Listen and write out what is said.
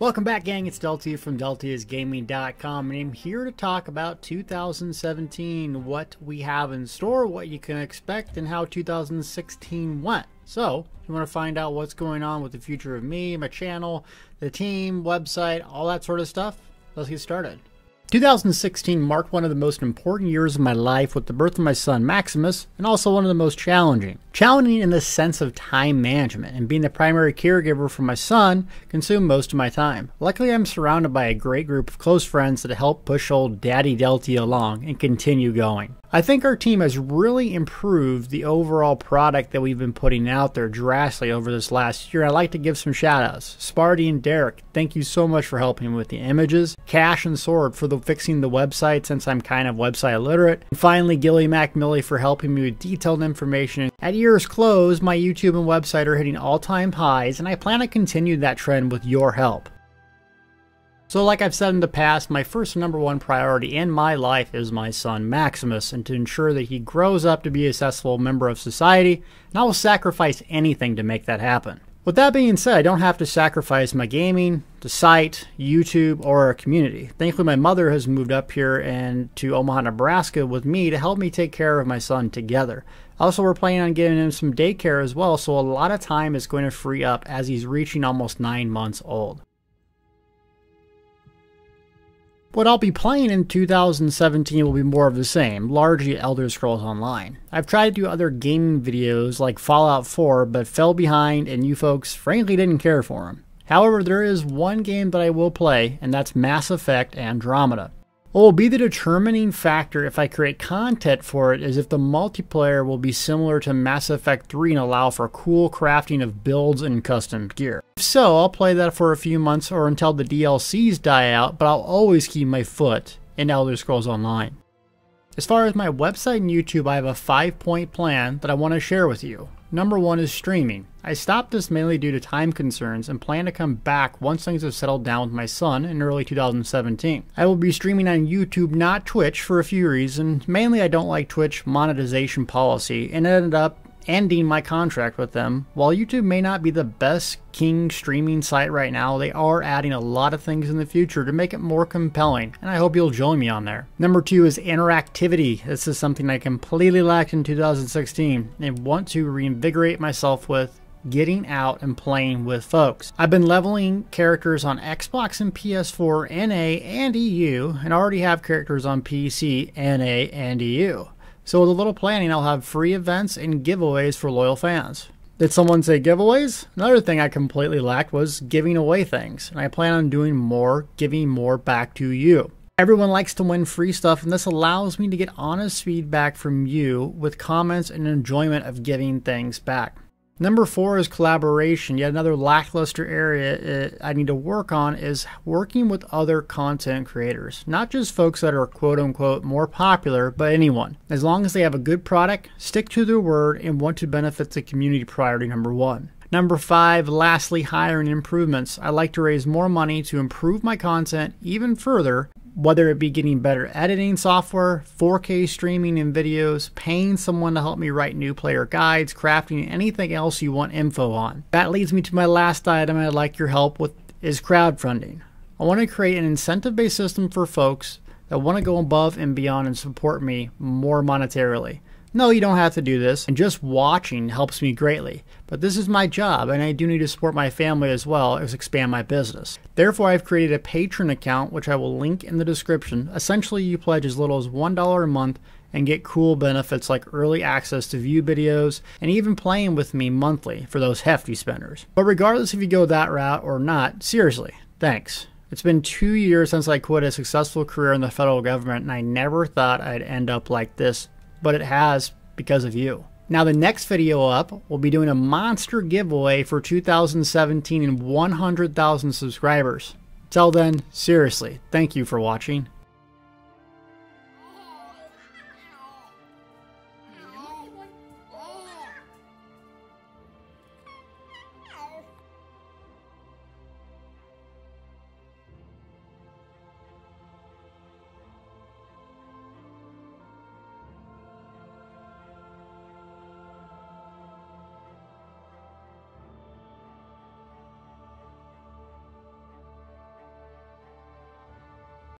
Welcome back, gang. It's Deltia from DeltiasGaming.com, and I'm here to talk about 2017, what we have in store, what you can expect, and how 2016 went. So, if you want to find out what's going on with the future of me, my channel, the team, website, all that sort of stuff, let's get started. 2016 marked one of the most important years of my life with the birth of my son Maximus, and also one of the most challenging. Challenging in the sense of time management, and being the primary caregiver for my son consumed most of my time. Luckily, I'm surrounded by a great group of close friends that help push old Daddy Delty along and continue going. I think our team has really improved the overall product that we've been putting out there drastically over this last year. I'd like to give some shout outs. Sparty and Derek, thank you so much for helping with the images. Cash and Sword for the fixing the website since I'm kind of website illiterate. And finally, Gilly MacMillie for helping me with detailed information. At year's close, my YouTube and website are hitting all time highs, and I plan to continue that trend with your help. So, like I've said in the past, my first number one priority in my life is my son Maximus, and to ensure that he grows up to be a successful member of society, and I will sacrifice anything to make that happen. With that being said, I don't have to sacrifice my gaming, the site, YouTube, or our community. Thankfully, my mother has moved up here and to Omaha, Nebraska with me to help me take care of my son together. Also, we're planning on giving him some daycare as well, so a lot of time is going to free up as he's reaching almost nine months old. What I'll be playing in 2017 will be more of the same, largely Elder Scrolls Online. I've tried to do other gaming videos like Fallout 4, but fell behind and you folks frankly didn't care for them. However, there is one game that I will play, and that's Mass Effect Andromeda. What will be the determining factor if I create content for it is if the multiplayer will be similar to Mass Effect 3 and allow for cool crafting of builds and custom gear. If so, I'll play that for a few months or until the DLCs die out, but I'll always keep my foot in Elder Scrolls Online. As far as my website and YouTube, I have a five point plan that I want to share with you. Number one is streaming. I stopped this mainly due to time concerns and plan to come back once things have settled down with my son in early 2017. I will be streaming on YouTube, not Twitch, for a few reasons. Mainly, I don't like Twitch monetization policy and ended up ending my contract with them. While YouTube may not be the best king streaming site right now, they are adding a lot of things in the future to make it more compelling, and I hope you'll join me on there. Number two is interactivity. This is something I completely lacked in 2016 and want to reinvigorate myself with getting out and playing with folks. I've been leveling characters on Xbox and PS4, NA, and EU, and already have characters on PC, NA, and EU. So with a little planning, I'll have free events and giveaways for loyal fans. Did someone say giveaways? Another thing I completely lacked was giving away things, and I plan on doing more, giving more back to you. Everyone likes to win free stuff, and this allows me to get honest feedback from you with comments and enjoyment of giving things back. Number four is collaboration. Yet another lackluster area uh, I need to work on is working with other content creators. Not just folks that are quote unquote more popular, but anyone. As long as they have a good product, stick to their word, and want to benefit the community priority number one. Number five, lastly, hiring improvements. I like to raise more money to improve my content even further whether it be getting better editing software, 4K streaming and videos, paying someone to help me write new player guides, crafting, anything else you want info on. That leads me to my last item I'd like your help with is crowdfunding. I want to create an incentive-based system for folks that want to go above and beyond and support me more monetarily. No, you don't have to do this, and just watching helps me greatly. But this is my job, and I do need to support my family as well as expand my business. Therefore, I've created a Patreon account, which I will link in the description. Essentially, you pledge as little as $1 a month and get cool benefits like early access to view videos and even playing with me monthly for those hefty spenders. But regardless if you go that route or not, seriously, thanks. It's been two years since I quit a successful career in the federal government, and I never thought I'd end up like this but it has because of you. Now, the next video up, we'll be doing a monster giveaway for 2017 and 100,000 subscribers. Till then, seriously, thank you for watching.